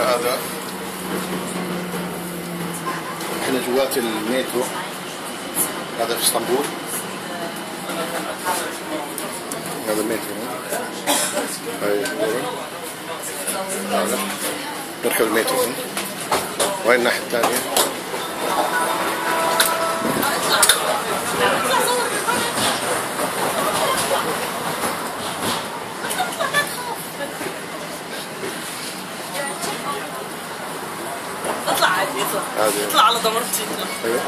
هذا. إحنا جوات المترو. هذا في إسطنبول. هذا المترو. هاي هذا. نركب المترو وين الناحية الثانية؟ عادي عادي. اطلع على ضمانتي أيوه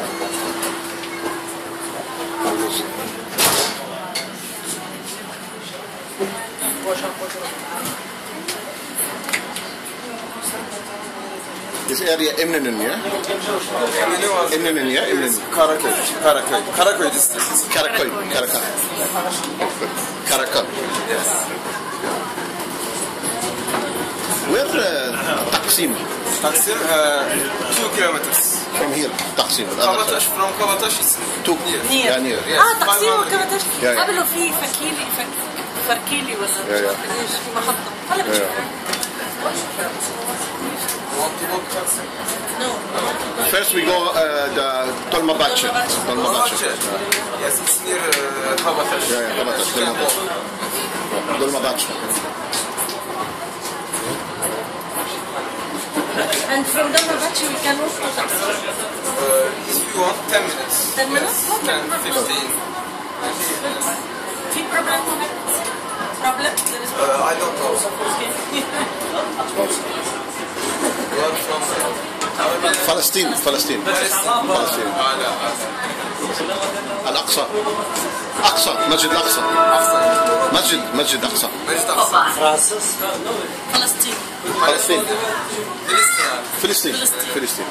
This area Emnenen, yeah? Emnenen, yeah? Emnenen. Karaköy, Karaköy, Karaköy district. Karakoy, Karakan. Karakan. Where uh, Taksim? Taksim, uh, two kilometers. From here, Taksim. side. from Kabataş is Two. near. نير Yeah, near. Yes, آه تقسيم 500. وكمتش يا- يا. قبله في فكيلي فك... فركيلي ولا. إيش في محطة هلا Yeah. Want to go to Taksim? نو First we go uh, the. Dolmabahce. Yeah, Yes, it's near uh, Kabataş. yeah, yeah, Kabataş, You can And from Dolmabahce we can walk to Taksim Uh, if you want, 10 minutes. 10 minutes? Yes, 10, 15. في problem هناك problem there is Uh, I don't know. okay. You are from uh, فلسطين فلسطين Palestine. فلسطين Ah. الأقصى أقصى مسجد الأقصى. مسجد مسجد أقصى the Afsan? فلسطين فلسطين. فلسطين فلسطين. فلسطين